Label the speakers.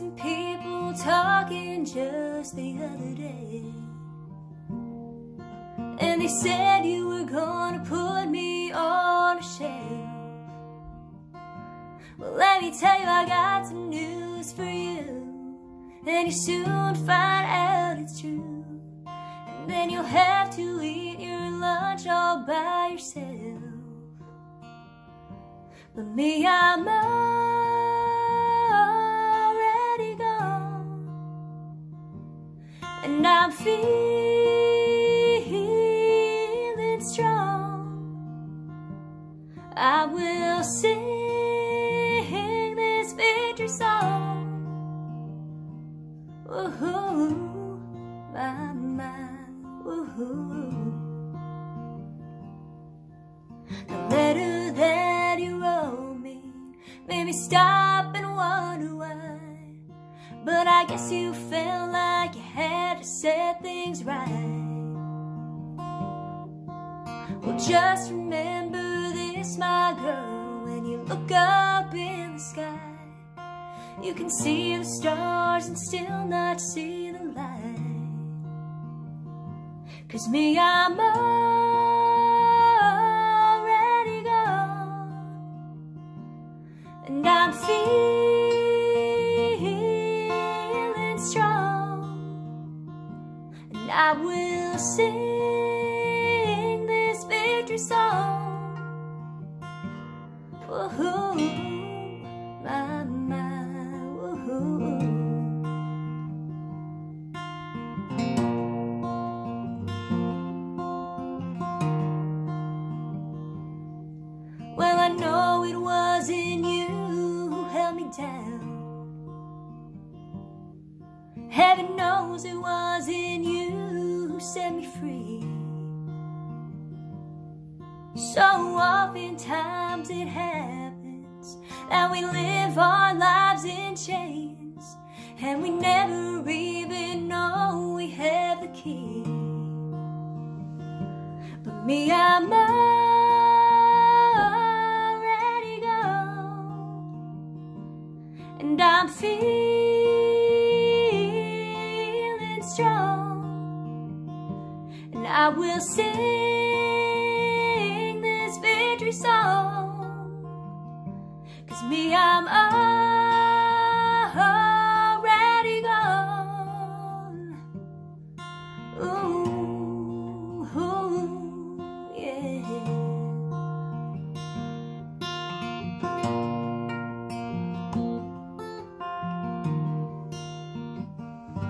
Speaker 1: some people talking just the other day. And they said you were gonna put me on a shelf. Well, let me tell you, I got some news for you. And you soon find out it's true. And then you'll have to eat your lunch all by yourself. But me, I'm already feeling strong. I will sing this victory song. Woohoo, my, my, woohoo. The letter that you wrote me made me stop and wonder why. But I guess you felt like you had to set things right. Well, just remember this, my girl, when you look up in the sky. You can see the stars and still not see the light. Cause me, I'm already gone. And I'm feeling strong. And I will sing this victory song. Woohoo, my, my, woohoo. Well, I know it wasn't you who held me down. Heaven knows it wasn't you who set me free. So oftentimes it happens that we live our lives in chains and we never even know we have the key. But me, I'm already gone, and I'm feeling strong, and I will sing